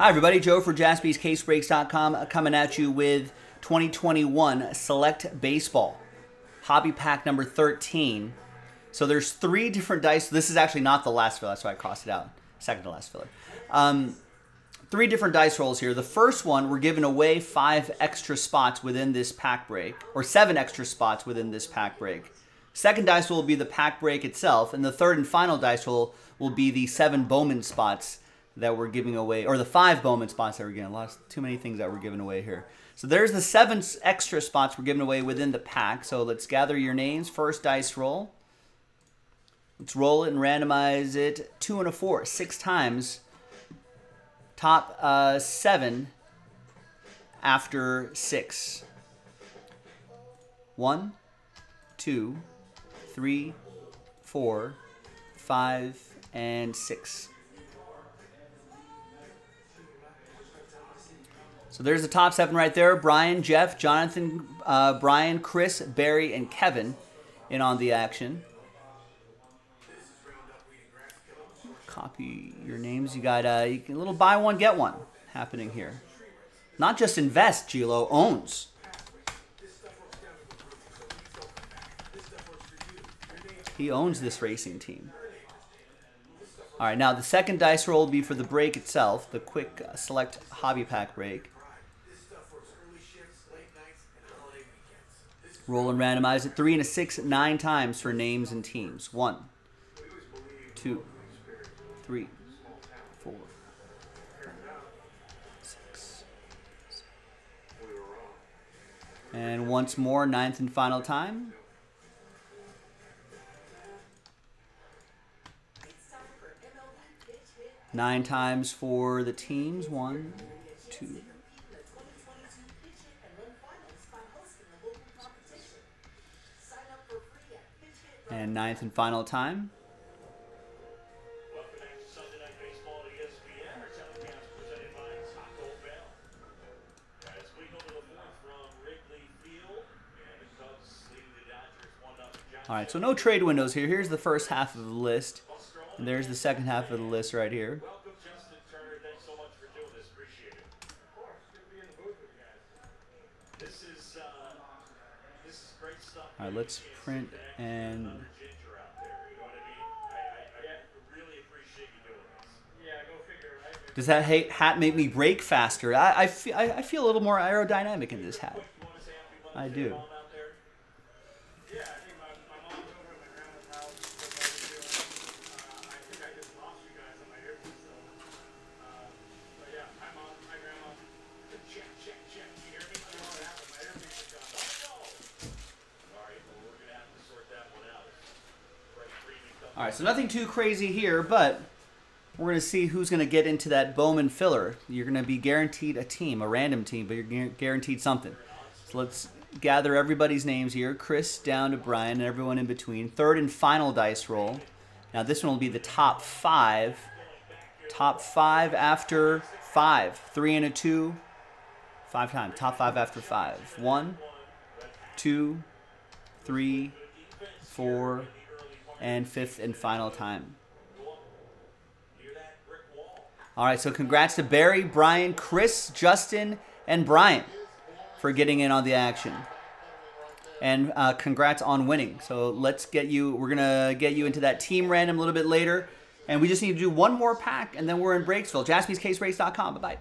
Hi, everybody. Joe for jaspyscasebreaks.com uh, coming at you with 2021 Select Baseball Hobby Pack number 13. So there's three different dice. This is actually not the last filler. That's why I crossed it out. Second to last filler. Um, three different dice rolls here. The first one, we're giving away five extra spots within this pack break, or seven extra spots within this pack break. Second dice roll will be the pack break itself, and the third and final dice roll will be the seven Bowman spots that we're giving away, or the five Bowman spots that we're getting. A lot, too many things that we're giving away here. So there's the seven extra spots we're giving away within the pack. So let's gather your names. First dice roll. Let's roll it and randomize it. Two and a four, six times. Top uh, seven after six. One, two, three, four, five, and six. So there's the top seven right there. Brian, Jeff, Jonathan, uh, Brian, Chris, Barry, and Kevin in on the action. Copy your names. You got uh, you can, a little buy one, get one happening here. Not just invest, Gilo, owns. He owns this racing team. All right, now the second dice roll will be for the break itself, the quick uh, select hobby pack break. Roll and randomize it. Three and a six, nine times for names and teams. One, two, three, four, six. And once more, ninth and final time. Nine times for the teams. One, two, And ninth and final time. All right, so no trade windows here. Here's the first half of the list. And there's the second half of the list right here. All right, let's print and. Does that hat make me brake faster? I, I, feel, I feel a little more aerodynamic in this hat. I do. All right, so nothing too crazy here, but we're going to see who's going to get into that Bowman filler. You're going to be guaranteed a team, a random team, but you're guaranteed something. So let's gather everybody's names here. Chris down to Brian and everyone in between. Third and final dice roll. Now this one will be the top five. Top five after five. Three and a two. Five times. Top five after five. One, two, three, four, and fifth and final time. All right, so congrats to Barry, Brian, Chris, Justin, and Brian for getting in on the action. And uh, congrats on winning. So let's get you, we're going to get you into that team random a little bit later. And we just need to do one more pack, and then we're in Breaksville. JaspysCaseBreaks.com. Bye-bye.